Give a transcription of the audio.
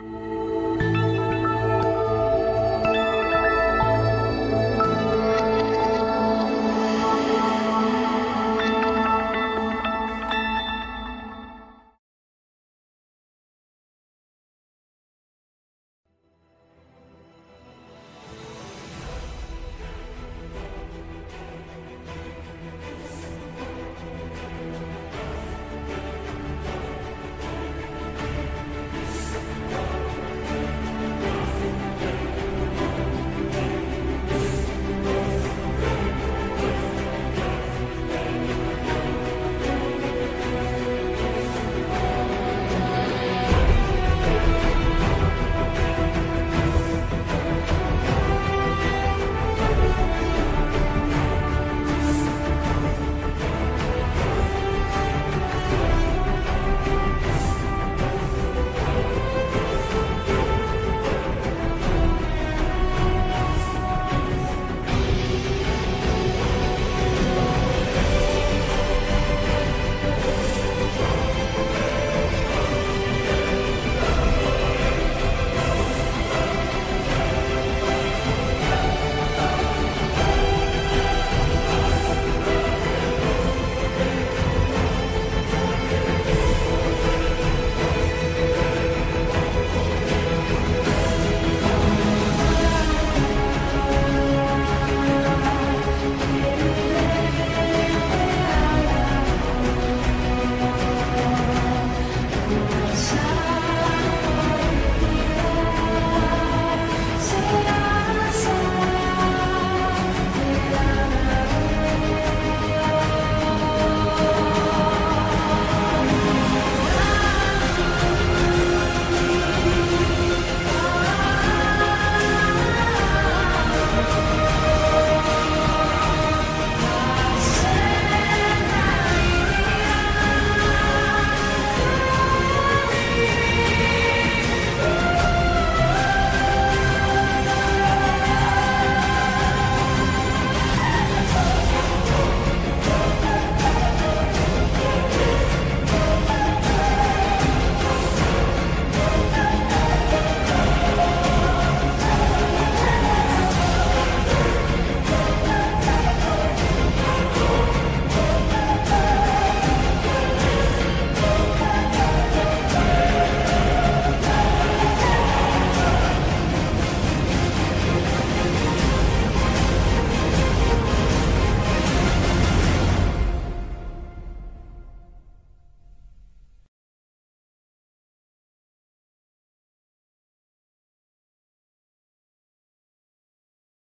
you